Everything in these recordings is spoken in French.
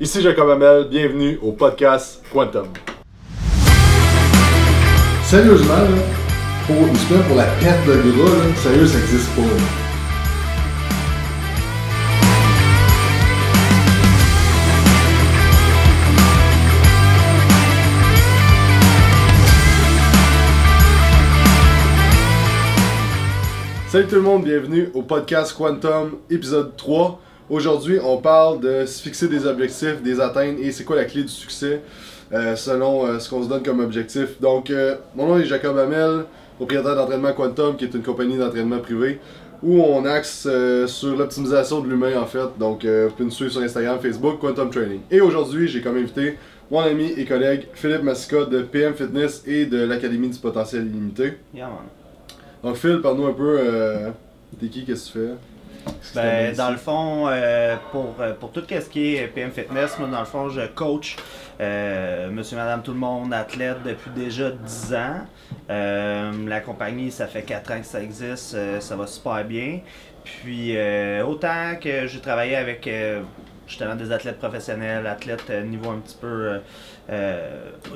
Ici Jacob Hamel, bienvenue au podcast Quantum. Sérieusement, là, pour une semaine pour la perte de gras, là, sérieux, ça existe pas. là. Salut tout le monde, bienvenue au podcast Quantum épisode 3. Aujourd'hui, on parle de se fixer des objectifs, des atteindre et c'est quoi la clé du succès euh, selon euh, ce qu'on se donne comme objectif. Donc, euh, mon nom est Jacob Hamel, propriétaire d'entraînement Quantum, qui est une compagnie d'entraînement privé où on axe sur l'optimisation de l'humain en fait. Donc, vous pouvez nous suivre sur Instagram, Facebook, Quantum Training. Et aujourd'hui, j'ai comme invité mon ami et collègue Philippe Massica de PM Fitness et de l'Académie du potentiel illimité. Yeah, man. Donc, Phil, parle-nous un peu. T'es qui, qu'est-ce que tu fais? Ben, dans le fond, euh, pour, euh, pour tout ce qui est PM Fitness, moi, dans le fond, je coach euh, monsieur, madame, tout le monde, athlète depuis déjà 10 ans. Euh, la compagnie, ça fait 4 ans que ça existe, ça va super bien. Puis, autant que j'ai travaillé avec justement des athlètes professionnels, athlètes niveau un petit peu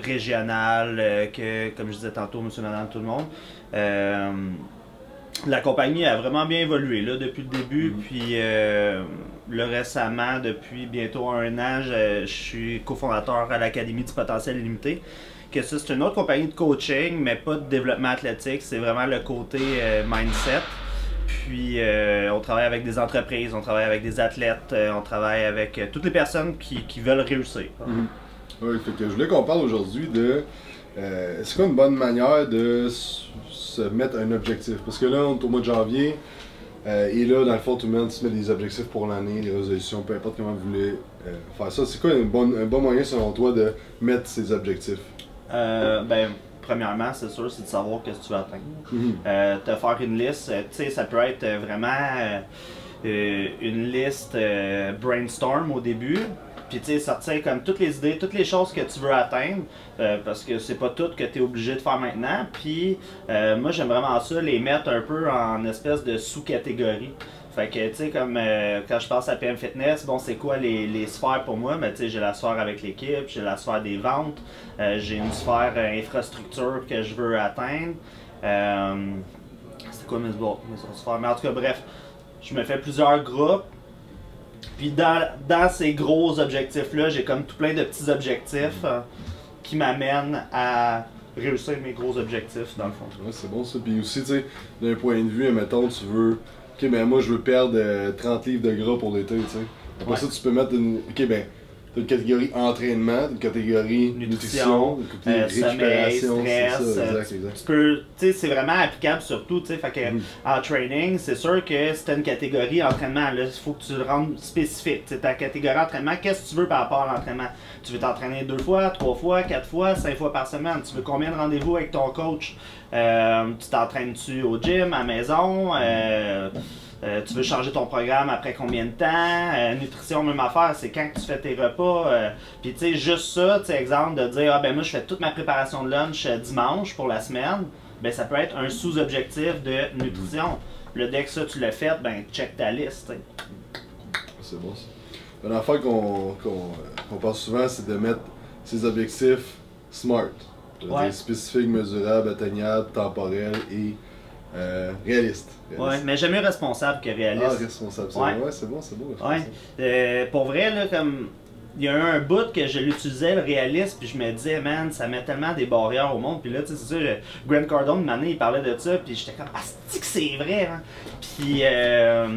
régional, que, comme je disais tantôt, monsieur, madame, tout le monde. La compagnie a vraiment bien évolué là, depuis le début. Puis euh, là, récemment, depuis bientôt un an, je, je suis cofondateur à l'Académie du potentiel illimité. Que ça, c'est une autre compagnie de coaching, mais pas de développement athlétique. C'est vraiment le côté euh, mindset. Puis euh, on travaille avec des entreprises, on travaille avec des athlètes, on travaille avec toutes les personnes qui, qui veulent réussir. Ouais, fait que je voulais qu'on parle aujourd'hui de. Euh, c'est quoi une bonne manière de se mettre un objectif? Parce que là, on est au mois de janvier. euh, et là, dans le fond, tout le monde se met des objectifs pour l'année, des résolutions, peu importe comment vous voulez euh, faire ça. C'est quoi une bonne- un bon moyen, selon toi, de mettre ces objectifs? Euh, ben, premièrement, c'est sûr, c'est de savoir qu'est-ce que tu veux atteindre. Euh, te faire une liste, euh, tu sais, ça peut être euh, vraiment euh, euh, une liste euh, brainstorm au début. Puis tu sais, sortir comme toutes les idées, toutes les choses que tu veux atteindre, euh, parce que c'est pas tout que tu es obligé de faire maintenant. Puis euh, moi j'aime vraiment ça, les mettre un peu en espèce de sous-catégorie. Fait que tu sais, comme euh, quand je pense à PM Fitness, bon, c'est quoi les, les sphères pour moi? Ben, tu sais, j'ai la sphère avec l'équipe, j'ai la sphère des ventes, j'ai une sphère infrastructure que je veux atteindre. C'est quoi mes mes sphères? Mais en tout cas, bref, je me fais plusieurs groupes. Puis dans, dans ces gros objectifs-là, j'ai comme tout plein de petits objectifs euh, qui m'amènent à réussir mes gros objectifs, dans le fond. Ouais, c'est bon ça. Puis aussi, tu sais, d'un point de vue, mettons, tu veux. Ok, ben moi, je veux perdre euh, 30 livres de gras pour l'été, tu sais. Après Ouais. ça, tu peux mettre une. Ok, ben. Une catégorie entraînement, une catégorie nutrition, une catégorie récupération, c'est stress, ça, exact, exact. Tu peux, tu sais, c'est vraiment applicable sur tout, tu sais. Fait que Mhm. en training, c'est sûr que si t'as une catégorie entraînement, là, il faut que tu le rendes spécifique. Sais, ta catégorie entraînement, qu'est-ce que tu veux par rapport à l'entraînement? Tu veux t'entraîner deux fois, trois fois, quatre fois, cinq fois par semaine? Tu veux combien de rendez-vous avec ton coach? Euh, tu t'entraînes-tu au gym, à la maison? Euh, euh, tu veux changer ton programme après combien de temps? Euh, nutrition, même affaire, c'est quand que tu fais tes repas. euh, Puis tu sais, juste ça, tu exemple de dire, ah ben moi je fais toute ma préparation de lunch dimanche pour la semaine, ben ça peut être un sous-objectif de nutrition. Le dès que ça tu l'as fait, ben check ta liste. C'est bon ça. Une affaire qu'on qu'on pense souvent, c'est de mettre ses objectifs smart. Ouais. spécifiques, mesurables, atteignables, temporels et euh, réalistes. Ouais, Réalistes. mais jamais responsable que Ah, réaliste. responsable. c'est Ouais. Ouais, c'est bon, c'est bon. Ouais. Euh, pour vrai, là, comme. Il y a eu un bout que je l'utilisais, le réaliste, puis je me disais, man, ça met tellement des barrières au monde. Puis là, tu sais, c'est le- Grant Cardone, année, il parlait de ça, puis j'étais comme, ah, c'est que c'est vrai, hein? Puis, euh,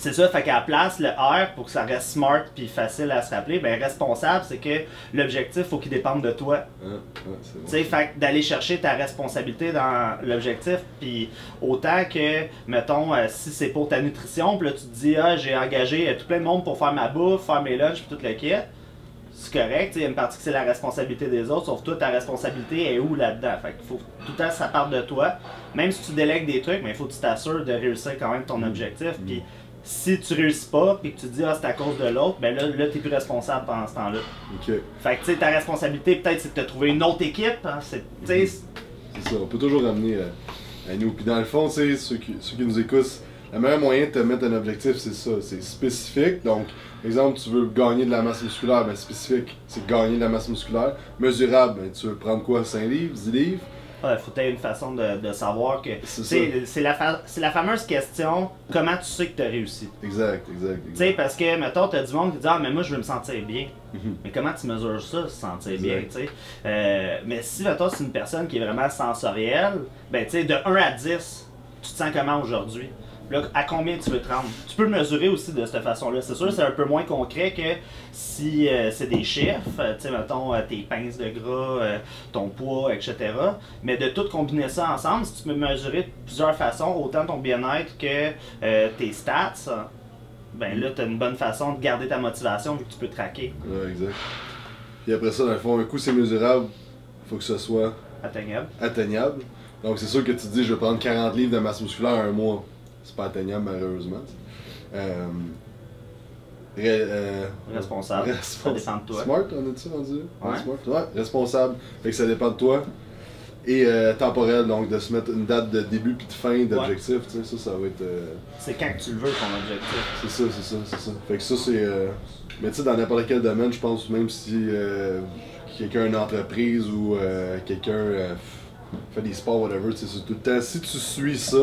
c'est ça, fait qu'à la place, le R, pour que ça reste smart puis facile à se rappeler, ben responsable, c'est que l'objectif, faut qu'il dépende de toi. C'est bon. Tu sais, fait que d'aller chercher ta responsabilité dans l'objectif, puis autant que, mettons, euh, si c'est pour ta nutrition, puis là tu te dis, ah, j'ai engagé euh, tout plein de monde pour faire ma bouffe, faire mes lunchs, puis tout le kit, c'est correct, il y a une partie que c'est la responsabilité des autres, sauf toi, ta responsabilité est où là-dedans? Fait qu'il faut tout le temps ça parte de toi. Même si tu délègues des trucs, mais il faut que tu t'assures de réussir quand même ton objectif, puis si tu réussis pas, puis que tu te dis, ah, c'est à cause de l'autre, ben là, là t'es plus responsable pendant ce temps-là. Ok. Fait que, tu sais, ta responsabilité, peut-être, c'est de te trouver une autre équipe. Hein, c'est, sais, C'est ça, on peut toujours ramener euh, à nous. Puis dans le fond, tu sais, ceux qui, ceux qui nous écoutent le meilleur moyen de te mettre un objectif, c'est ça, c'est spécifique. Donc, exemple, tu veux gagner de la masse musculaire, ben spécifique, c'est gagner de la masse musculaire. Mesurable, ben, tu veux prendre quoi 5 livres, 10 livres? Ouais, faut tu une façon de, de savoir que. C'est la, fa- la fameuse question comment tu sais que tu as réussi? Exact, exact. Tu sais, parce que, mettons, t'as du monde qui dit Ah, mais moi, je veux me sentir bien. Mhm. Mais comment tu mesures ça, se sentir Exact. bien, tu sais? Euh, mais si, mettons, c'est une personne qui est vraiment sensorielle, ben, tu sais, de 1 à 10, tu te sens comment aujourd'hui? Là, à combien tu veux te rendre? Tu peux le mesurer aussi de cette façon-là. C'est sûr, c'est un peu moins concret que si euh, c'est des chiffres, euh, tu sais, mettons, euh, tes pinces de gras, ton poids, etc. Mais de tout combiner ça ensemble, si tu peux mesurer de plusieurs façons, autant ton bien-être que tes stats, ben là, tu as une bonne façon de garder ta motivation vu que tu peux traquer Ouais, exact. Puis après ça, dans le fond, un coup c'est mesurable, faut que ce soit atteignable. atteignable. Donc c'est sûr que tu te dis je vais prendre 40 livres de masse musculaire en un mois. C'est pas atteignable malheureusement. Euh, euh, Responsable. respons- Ça dépend de toi. Smart, on a-tu rendu? Ouais. Smart. Ouais, responsable. Fait que ça dépend de toi. Et euh, temporel, donc de se mettre une date de début puis de fin d'objectif, tu sais, ça, ça va être. euh, C'est quand que tu le veux ton objectif. c'est ça, c'est ça, c'est ça. Fait que ça, c'est. euh, Mais tu sais, dans n'importe quel domaine, je pense, même si euh, quelqu'un a une entreprise ou quelqu'un euh, f- fait des sports, whatever, tu sais, c'est tout le temps. Si tu suis ça,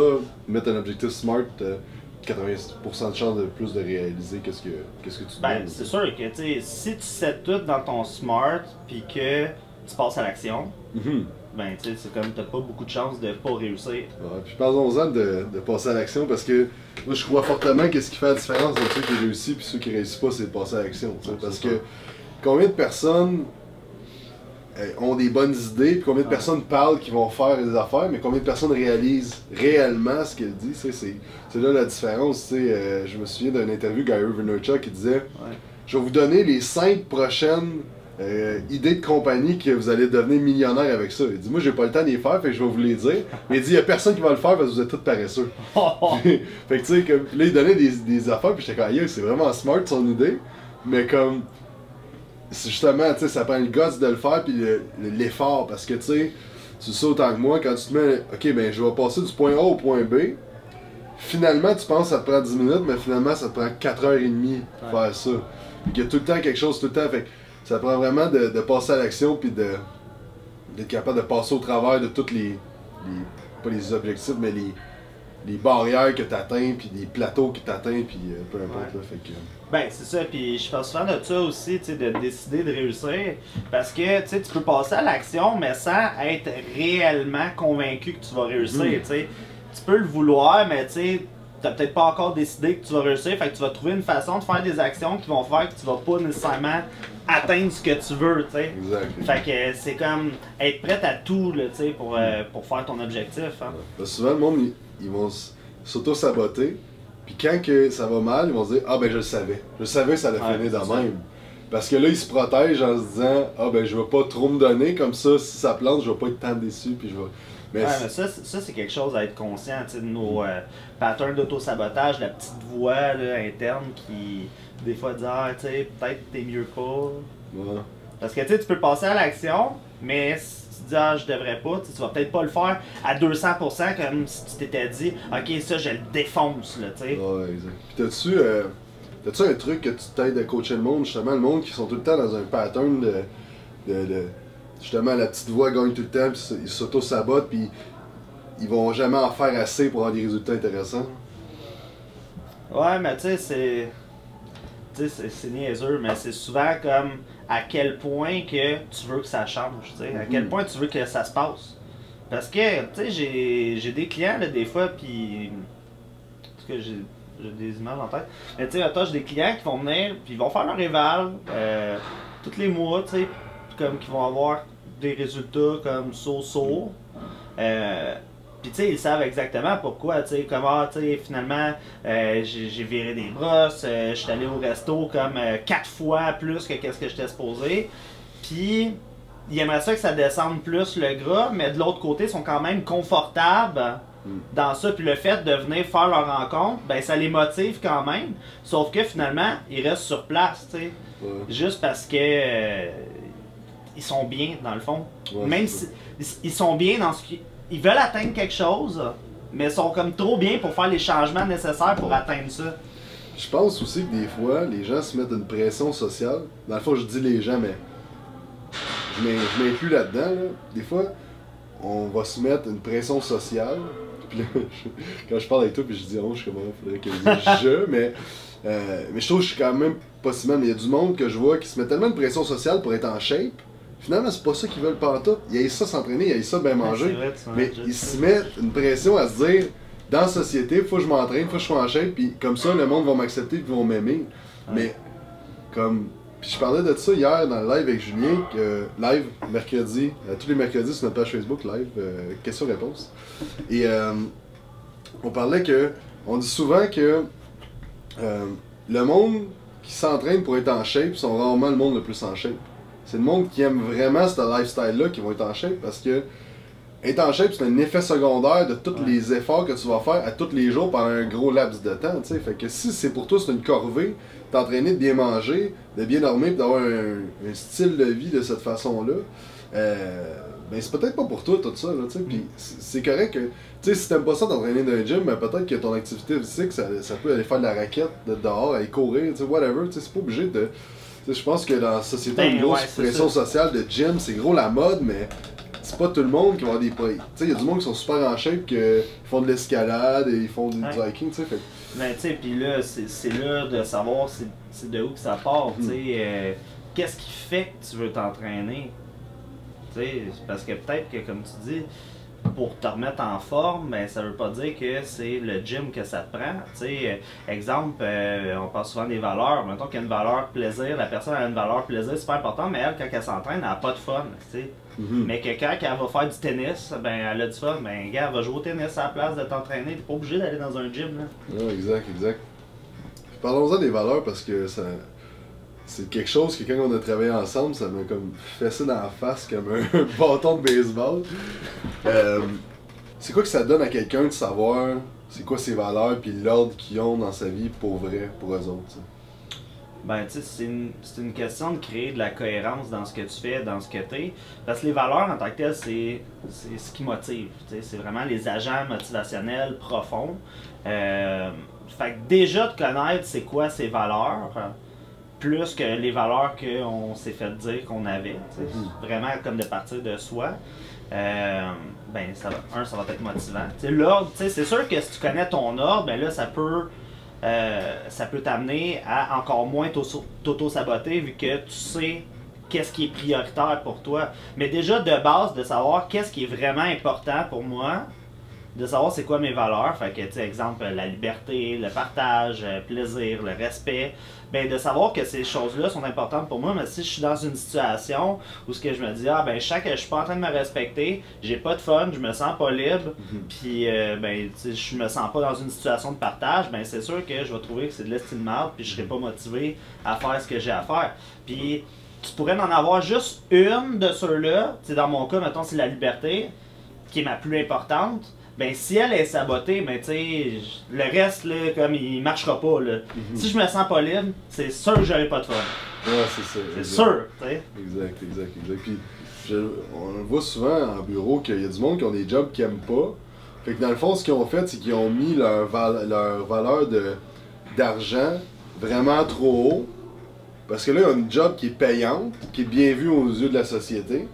mettre un objectif smart, euh, 80% de chance de plus de réaliser qu'est-ce que, qu'est-ce que tu Ben, c'est sûr que, tu sais, si tu sais tout dans ton smart, puis que tu passes à l'action, Mhm. ben, tu sais, c'est comme, t'as pas beaucoup de chances de pas réussir. Ouais, puis parlons-en de, de passer à l'action parce que moi je crois fortement que ce qui fait la différence entre ceux qui réussissent et ceux qui réussissent pas, c'est de passer à l'action. parce que combien de personnes euh, ont des bonnes idées, puis combien de Ouais. personnes parlent qui vont faire des affaires, mais combien de personnes réalisent réellement ce qu'elles disent, c'est là la différence. tu sais, euh, je me souviens d'une interview de Gary Vaynerchuk qui disait Ouais. Je vais vous donner les 5 prochaines euh, idées de compagnie que vous allez devenir millionnaire avec ça. Il dit Moi, j'ai pas le temps de les faire, fait que je vais vous les dire. Mais il dit Il y a personne qui va le faire parce que vous êtes tous paresseux. fait que tu sais, comme, là, il donnait des, des affaires, puis j'étais comme, Aïe, c'est vraiment smart son idée, mais comme, justement, tu sais, ça prend le gosse de le faire, puis le- le- l'effort, parce que tu sais, tu sais autant que moi, quand tu te mets, ok, ben je vais passer du point A au point B, finalement, tu penses que ça te prend 10 minutes, mais finalement, ça te prend 4h30 pour Ouais. faire ça. Puis qu'il y a tout le temps quelque chose, tout le temps, fait que ça prend vraiment de, de passer à l'action, puis de d'être capable de passer au travers de toutes les, les pas les objectifs, mais les, les barrières que tu atteins, puis les plateaux que tu atteins, puis euh, peu importe. Ouais. Là, fait que, Ben, c'est ça, puis je pense souvent de ça aussi, tu sais, de décider de réussir. Parce que, tu sais, tu peux passer à l'action, mais sans être réellement convaincu que tu vas réussir, Mhm. tu sais. Tu peux le vouloir, mais tu sais, t'as peut-être pas encore décidé que tu vas réussir, fait que tu vas trouver une façon de faire des actions qui vont faire que tu vas pas nécessairement atteindre ce que tu veux, tu sais. exact. Fait que c'est comme être prêt à tout, tu sais, pour, euh, pour faire ton objectif, hein. Parce que souvent, le monde, ils, ils vont s'auto-saboter, puis quand que ça va mal, ils vont se dire Ah ben je le savais. Je savais que ça allait finir de ça. même. Parce que là, ils se protègent en se disant Ah ben je vais pas trop me donner, comme ça, si ça plante, je vais pas être tant déçu, puis je vais. Mais Ouais, c'est- mais ça, c'est- ça c'est quelque chose à être conscient de nos euh, patterns d'auto-sabotage, la petite voix là, interne qui, des fois, dit Ah, tu sais, peut-être t'es mieux pas. ouais. Parce que tu sais, tu peux passer à l'action, mais tu dis Ah, je devrais pas, tu sais, tu vas peut-être pas le faire à 200% comme si tu t'étais dit Ok, ça, je le défonce, là, tu sais. Ouais, exact. Puis t'as-tu euh, t'as-tu un truc que tu t'aides à coacher le monde, justement, le monde qui sont tout le temps dans un pattern de. de, de- justement, la petite voix gagne tout le temps, puis ils s'auto-sabotent, puis ils vont jamais en faire assez pour avoir des résultats intéressants. Ouais, mais tu sais, c'est. C'est- niaiseux, mais c'est souvent comme à quel point que tu veux que ça change, tu sais, à quel Mhm. point tu veux que ça se passe. Parce que, tu sais, j'ai des clients, là, des fois, puis. En tout cas, j'ai j'ai des images en tête. Mais tu sais, attends, j'ai des clients qui vont venir, puis ils vont faire leur éval euh, tous les mois, tu sais, comme qui vont avoir des résultats comme so-so. Euh, puis tu sais, ils savent exactement pourquoi, tu sais, comment, tu sais, finalement, euh, j'ai viré des brosses, euh, je suis allé au resto comme euh, quatre fois plus que qu'est-ce que j'étais supposé. Puis, ils aimeraient ça que ça descende plus le gras, mais de l'autre côté, ils sont quand même confortables Mm. dans ça. Puis le fait de venir faire leur rencontre, ben ça les motive quand même. Sauf que finalement, ils restent sur place, tu sais. Ouais. Juste parce que euh, ils sont bien, dans le fond. Ouais, Même si ils- sont bien dans ce qu'ils ils veulent atteindre quelque chose, mais sont comme trop bien pour faire les changements nécessaires pour atteindre ça. Je pense aussi que des fois, les gens se mettent une pression sociale. Dans le fond, je dis les gens, mais je m'in- je m'inclus là-dedans. Là. Des fois, on va se mettre une pression sociale. Puis là, je- quand je parle avec toi, puis je dis on, je suis comme, il faudrait que je je, mais, euh, mais je trouve que je suis quand même pas si mal. Mais il y a du monde que je vois qui se met tellement de pression sociale pour être en shape. Finalement, c'est pas ça qu'ils veulent pantoute. Ils aiment ça s'entraîner, ils aiment ça bien manger. Vrai, Mais ils se mettent une pression à se dire dans la société, faut que je m'entraîne, faut que je sois en shape, puis comme ça, le monde va m'accepter, puis vont m'aimer. Mais comme. Puis je parlais de ça hier dans le live avec Julien, que, live mercredi, euh, tous les mercredis sur notre page Facebook, live, euh, question-réponse. Et euh, on parlait que. On dit souvent que euh, le monde qui s'entraîne pour être en shape sont rarement le monde le plus en shape. C'est le monde qui aime vraiment ce lifestyle-là qui vont être en shape parce que être en shape, c'est un effet secondaire de tous Ouais. les efforts que tu vas faire à tous les jours pendant un gros laps de temps. tu sais. Fait que si c'est pour toi, c'est une corvée, t'entraîner de bien manger, de bien dormir, d'avoir un, un style de vie de cette façon-là, euh, ben c'est peut-être pas pour toi tout ça. Là, tu sais. Puis c'est c'est correct que, tu sais, si t'aimes pas ça t'entraîner dans un gym, ben peut-être que ton activité physique, ça, ça peut aller faire de la raquette de dehors, aller courir, tu sais, whatever. C'est pas obligé de. Je pense que dans la société, Ben, une grosse ouais, pression ça. sociale de gym, c'est gros la mode, mais c'est pas tout le monde qui va avoir des poids. Tu sais, il y a du monde qui sont super en shape, que, ils font de l'escalade et ils font du, hiking, tu sais. Fait Mais tu sais, puis là, c'est là de savoir c'est de où que ça part, tu sais. euh, Qu'est-ce qui fait que tu veux t'entraîner? Tu sais, parce que peut-être que, comme tu dis, pour te remettre en forme, ben, ça veut pas dire que c'est le gym que ça te prend. Exemple, euh, on parle souvent des valeurs. Mettons qu'il y a une valeur plaisir, la personne a une valeur plaisir, c'est pas important, mais elle, quand elle s'entraîne, elle a pas de fun. Mhm. Mais que quand elle va faire du tennis, ben elle a du fun, ben gars, elle va jouer au tennis à la place de t'entraîner. T'es pas obligé d'aller dans un gym, là. Ouais, exact, exact. Parlons-en des valeurs parce que ça. C'est quelque chose que quand on a travaillé ensemble, ça m'a comme fessé dans la face comme un bâton de baseball. Euh, c'est quoi que ça donne à quelqu'un de savoir c'est quoi ses valeurs puis l'ordre qu'ils ont dans sa vie pour vrai, pour eux autres. Ben, tu sais, c'est une, une question de créer de la cohérence dans ce que tu fais, dans ce que tu es. Parce que les valeurs en tant que telles, c'est ce qui motive. tu sais, C'est vraiment les agents motivationnels profonds. Euh, fait que déjà de connaître c'est quoi ces valeurs, plus que les valeurs qu'on s'est fait dire qu'on avait. Mhm. Vraiment comme de partir de soi. Euh, ben, ça va, un, ça va être motivant. L'ordre, c'est sûr que si tu connais ton ordre, ben là, ça peut euh, ça peut t'amener à encore moins t'auto- t'auto-saboter vu que tu sais qu'est-ce qui est prioritaire pour toi. Mais déjà de base, de savoir qu'est-ce qui est vraiment important pour moi, de savoir c'est quoi mes valeurs. Fait que, tu exemple, la liberté, le partage, le plaisir, le respect. Ben, de savoir que ces choses-là sont importantes pour moi, mais si je suis dans une situation où ce que je me dis, ah ben, je sens que je suis pas en train de me respecter, j'ai pas de fun, je me sens pas libre, puis euh, ben, je me sens pas dans une situation de partage, ben, c'est sûr que je vais trouver que c'est de l'estime marde, puis je serai pas motivé à faire ce que j'ai à faire. Puis, tu pourrais en avoir juste une de ceux-là, tu sais, dans mon cas, mettons, c'est la liberté, qui est ma plus importante, ben si elle est sabotée, ben tu sais, le reste, là, comme il marchera pas, là. Si je me sens pas libre, c'est sûr que j'aurai pas de fun. Ouais, c'est ça. C'est sûr, tu sais. Exact, exact, exact. Puis je- on le voit souvent en bureau qu'il y a du monde qui ont des jobs qu'ils aiment pas. Fait que dans le fond, ce qu'ils ont fait, c'est qu'ils ont mis leur, val- leur valeur d'argent vraiment trop haut. Parce que là, ils ont une job qui est payante, qui est bien vue aux yeux de la société.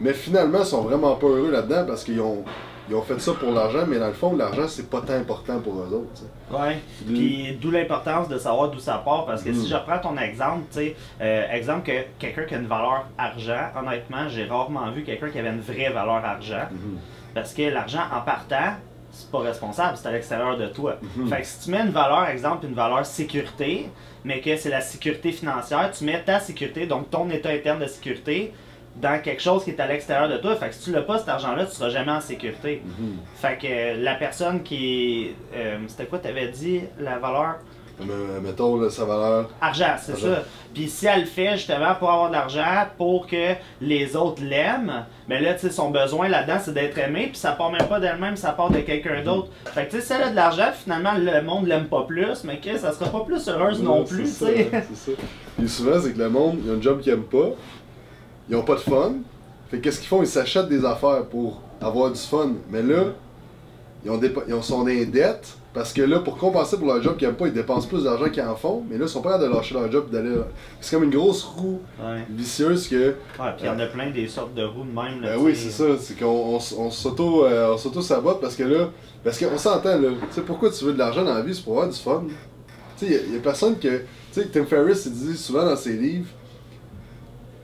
Mais finalement, ils sont vraiment pas heureux là-dedans parce qu'ils ont, ils ont fait ça pour l'argent, mais dans le fond, l'argent, c'est pas tant important pour eux autres. Ouais. Puis d'où l'importance de savoir d'où ça part. Parce que Mm. si je reprends ton exemple, tu sais, euh, exemple que quelqu'un qui a une valeur argent, honnêtement, j'ai rarement vu quelqu'un qui avait une vraie valeur argent. Mhm. Parce que l'argent en partant, c'est pas responsable, c'est à l'extérieur de toi. Mhm. Fait que si tu mets une valeur, exemple, une valeur sécurité, mais que c'est la sécurité financière, tu mets ta sécurité, donc ton état interne de sécurité, dans quelque chose qui est à l'extérieur de toi. Fait que si tu l'as pas cet argent-là, tu seras jamais en sécurité. Mhm. Fait que euh, la personne qui. euh, C'était quoi, t'avais dit la valeur? Mais, mettons, sa valeur. Argent, c'est ça. Puis si elle le fait justement pour avoir de l'argent, pour que les autres l'aiment, mais là, tu sais, son besoin là-dedans, c'est d'être aimé, puis ça part même pas d'elle-même, ça part de quelqu'un d'autre. Fait que tu sais, si elle a de l'argent, finalement, le monde l'aime pas plus, mais que ça sera pas plus heureuse non plus, tu c'est sais. ça, C'est ça. Puis souvent, c'est que le monde, ils ont un job qu'ils aiment pas, ils ont pas de fun. Fait que qu'est-ce qu'ils font? Ils s'achètent des affaires pour avoir du fun. Mais là, ils, ont ils ont- sont dans dette parce que là, pour compenser pour leur job qu'ils n'aiment pas, ils dépensent plus d'argent qu'ils en font, mais là, ils sont pas capables de lâcher leur job d'aller. C'est comme une grosse roue Ouais. vicieuse que. Ouais, puis il y en a plein des sortes de roues de même. Là, Ben oui, c'est ça, c'est qu'on on, s- on s'auto euh, on s'auto-sabote parce que là, parce qu'on s'entend là, tu sais, pourquoi tu veux de l'argent dans la vie, c'est pour avoir du fun. Tu sais, il y, a personne que, tu sais, Tim Ferriss, il dit souvent dans ses livres,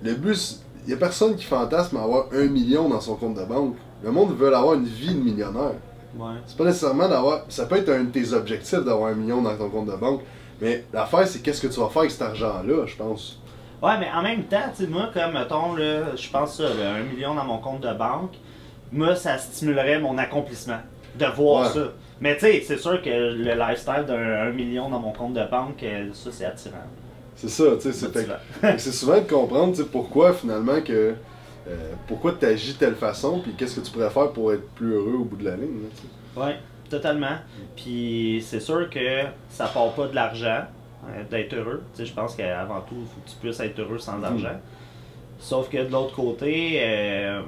le but, il y a personne qui fantasme à avoir un million dans son compte de banque. Le monde veut avoir une vie de millionnaire. Ouais. C'est pas nécessairement d'avoir, ça peut être un de tes objectifs d'avoir un million dans ton compte de banque, mais l'affaire, c'est qu'est-ce que tu vas faire avec cet argent-là, je pense. Ouais, mais en même temps, tu sais, moi, comme, mettons, je pense ça, là, un million dans mon compte de banque, moi, ça stimulerait mon accomplissement de voir Ouais. ça. Mais tu sais, c'est sûr que le lifestyle d'un un million dans mon compte de banque, euh, ça, c'est attirant. C'est ça, tu sais, c'est souvent de comprendre pourquoi finalement que. euh, pourquoi tu agis de telle façon, puis qu'est-ce que tu pourrais faire pour être plus heureux au bout de la ligne. là. Ouais, totalement. Puis c'est sûr que ça part pas de l'argent, euh, d'être heureux. Tu sais, je pense qu'avant tout, il faut que tu puisses être heureux sans argent. Sauf que de l'autre côté, euh,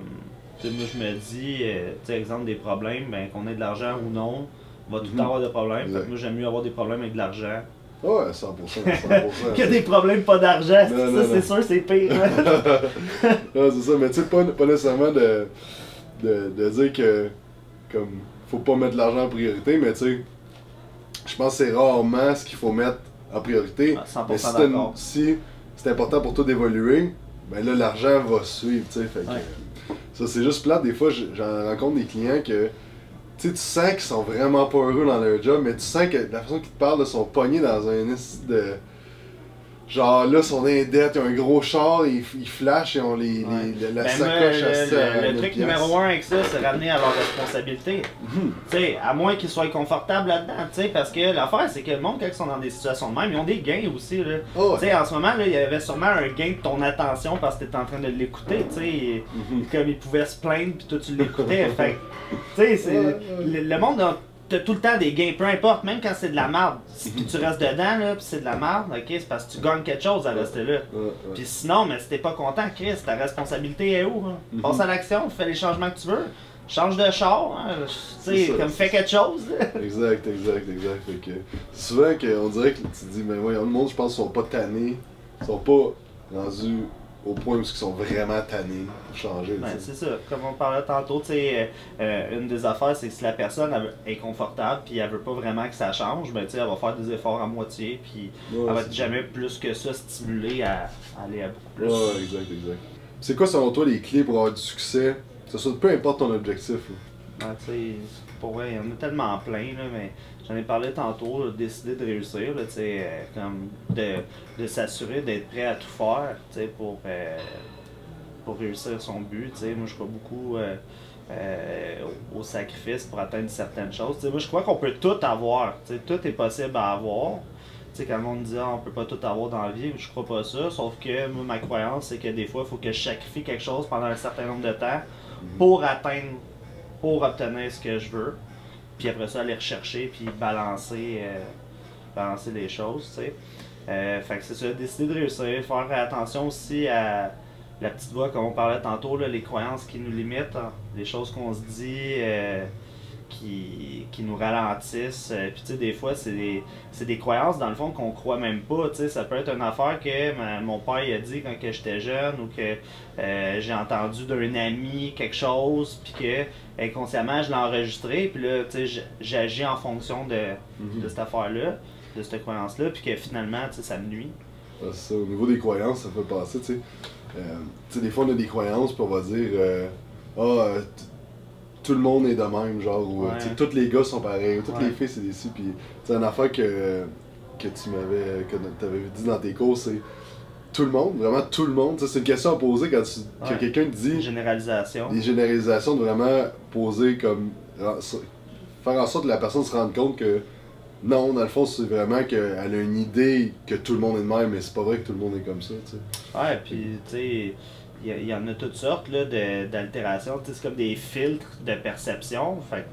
moi je me dis, euh, tu exemple des problèmes, ben, qu'on ait de l'argent ou non, on va tout le Mhm. temps avoir des problèmes. Moi j'aime mieux avoir des problèmes avec de l'argent Ouais, 100%. 100%. que des problèmes pas d'argent. Non, ça, c'est sûr, c'est pire. hein. non, c'est ça, mais tu sais, pas, pas nécessairement de, de, de dire que. Comme. Faut pas mettre l'argent en priorité, mais tu sais. Je pense que c'est rarement ce qu'il faut mettre en priorité. Ah, 100% mais si, d'accord. si c'est important pour toi d'évoluer, ben là, l'argent va suivre, tu sais. Fait que, Ouais. Ça, c'est juste plate. Des fois, j'en rencontre des clients que. Tu sens qu'ils sont vraiment pas heureux dans leur job, mais tu sens que la façon qu'ils te parlent, ils sont pognés dans un de. Genre là, ils ils ont un gros char, ils, ils flashent et ont les, Ouais. les- la Ben, sacoche à le, 100 à le- le 1000 truc numéro un avec ça, c'est ramener à leur responsabilité. Mhm. Tu à moins qu'ils soient confortables là-dedans, tu parce que l'affaire, c'est que le monde, quand ils sont dans des situations de même, ils ont des gains aussi, là. Oh, Tu sais, en ce moment, là, il y avait sûrement un gain de ton attention parce que t'étais en train de l'écouter, tu. Mhm. Comme il pouvait se plaindre, puis toi, tu l'écoutais. fait tu Ouais, ouais. le, le monde a t'as tout le temps des gains, peu importe, même quand c'est de la merde. Si tu restes dedans, là, puis c'est de la merde, ok, c'est parce que tu gagnes quelque chose à rester là. Puis sinon, mais si t'es pas content, Chris, ta responsabilité est où? hein? Mhm. Passe à l'action, fais les changements que tu veux. Change de char, hein, tu sais, comme fais quelque chose. Exact, exact, exact. Fait que souvent qu'on dirait que tu te dis, mais voyons, le monde, je pense, sont pas tannés. Ils sont pas rendus au point où ils sont vraiment tannés pour changer. Ben, c'est ça, comme on parlait tantôt, euh, euh, une des affaires, c'est que si la personne elle est confortable puis elle veut pas vraiment que ça change, ben tu sais, elle va faire des efforts à moitié puis Ouais, elle va être ça. jamais plus que ça stimulée à, à aller à beaucoup plus. Ouais, exact, exact. C'est quoi selon toi les clés pour avoir du succès? Soit peu importe ton objectif. là. Ben, tu sais, pour vrai, il y en a tellement plein, là, mais j'en ai parlé tantôt, là, décider de réussir, là, euh, comme de, de s'assurer d'être prêt à tout faire, pour, euh, pour réussir son but, moi je crois beaucoup euh, au, au sacrifice pour atteindre certaines choses, moi je crois qu'on peut tout avoir, tout est possible à avoir, quand le monde dit ah, on peut pas tout avoir dans la vie, je crois pas ça, sauf que moi ma croyance c'est que des fois il faut que je sacrifie quelque chose pendant un certain nombre de temps pour atteindre, pour obtenir ce que je veux. Puis après ça, aller rechercher, puis balancer, euh, balancer les choses, tu sais. Euh, fait que c'est ça, décider de réussir, faire attention aussi à la petite voix, comme on parlait tantôt, là, les croyances qui nous limitent, hein, les choses qu'on se dit euh, qui, qui nous ralentissent. Euh, puis tu sais, des fois, c'est des, des croyances, dans le fond, qu'on croit même pas. Tu sais, ça peut être une affaire que ma- mon père il a dit quand j'étais jeune ou que euh, j'ai entendu d'un ami quelque chose, puis que inconsciemment, je l'ai enregistré, puis là, tu sais, j'agis en fonction de, Mhm. de cette affaire-là, de cette croyance-là, puis que finalement, tu sais, ça me nuit. Ça. Au niveau des croyances, ça fait passer, tu sais. Euh, tu sais, des fois, on a des croyances, puis on va dire, euh, ah, euh, t- tout le monde est de même, genre, ou euh, Ouais. tous les gars sont pareils, ou toutes Ouais. les filles, c'est des ci, puis c'est une affaire que, que tu m'avais, que tu avais dit dans tes cours, c'est tout le monde, vraiment tout le monde. C'est une question à poser quand Ouais. quelqu'un te dit Généralisation. des généralisations, de vraiment poser comme. faire en sorte que la personne se rende compte que non, dans le fond, c'est vraiment qu'elle a une idée que tout le monde est de même, mais c'est pas vrai que tout le monde est comme ça, tu sais. Ouais, puis tu sais, il y, en a toutes sortes là, de- d'altérations. Tu sais, C'est comme des filtres de perception. Fait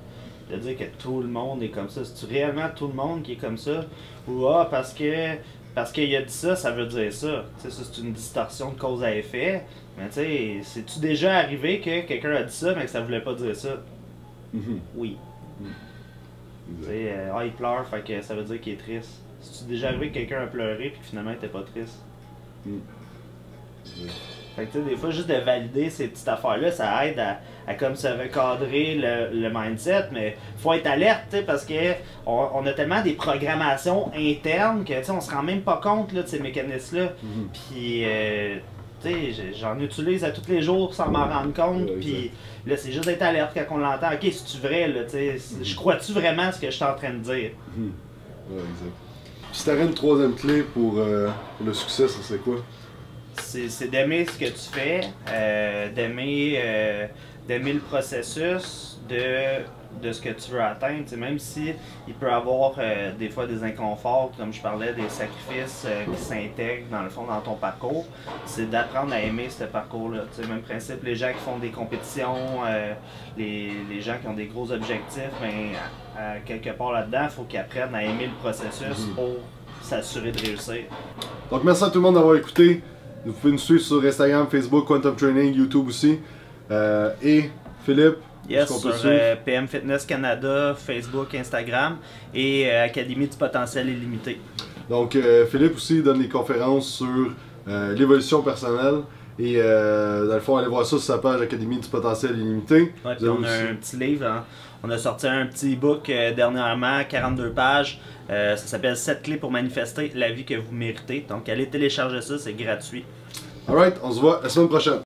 que de dire que tout le monde est comme ça. C'est-tu réellement tout le monde qui est comme ça? Ou ah, parce que parce qu'il a dit ça, ça veut dire ça. Tu sais, ça, c'est une distorsion de cause à effet. Mais tu sais, c'est-tu déjà arrivé que quelqu'un a dit ça, mais que ça voulait pas dire ça? Mhm. Oui. Mm. Exact. Tu sais, euh, ah, il pleure, fait que ça veut dire qu'il est triste. Si tu déjà arrivé que quelqu'un a pleuré puis que finalement il était pas triste? Mm. Fait que des fois, juste de valider ces petites affaires-là, ça aide à, à comme se recadrer le, le mindset, mais faut être alerte, parce que on, on a tellement des programmations internes que on se rend même pas compte là, de ces mécanismes-là. Mhm. Puis, euh, j'en utilise à tous les jours sans m'en rendre compte. Ouais, Puis là, c'est juste d'être alerte quand on l'entend. Ok, c'est-tu vrai, là, c'est- je crois-tu vraiment ce que je suis en train de dire? Mhm. Ouais, exact. Si t'aurais une troisième clé pour, euh, pour le succès, ça serait quoi? C'est d'aimer ce que tu fais, euh, d'aimer euh, d'aimer le processus de, de ce que tu veux atteindre. Même si il peut y avoir euh, des fois des inconforts, comme je parlais, des sacrifices qui s'intègrent dans le fond dans ton parcours, c'est d'apprendre à aimer ce parcours-là. Même principe, les gens qui font des compétitions, les, les gens qui ont des gros objectifs, ben, quelque part là-dedans, il faut qu'ils apprennent à aimer le processus Mhm. pour s'assurer de réussir. Donc merci à tout le monde d'avoir écouté. Vous pouvez nous suivre sur Instagram, Facebook, Quantum Training, YouTube aussi. Euh, et Philippe, Yes, sur euh, PM Fitness Canada, Facebook, Instagram et euh, Académie du potentiel illimité. Donc euh, Philippe aussi donne des conférences sur l'évolution personnelle. Et dans le fond, allez voir ça sur sa page Académie du potentiel illimité. Ouais, on a aussi- un petit livre, hein. On a sorti un petit e-book euh, dernièrement, 42 pages. Euh, ça s'appelle 7 clés pour manifester la vie que vous méritez. Donc allez télécharger ça, c'est gratuit. Alright, on se voit la semaine prochaine.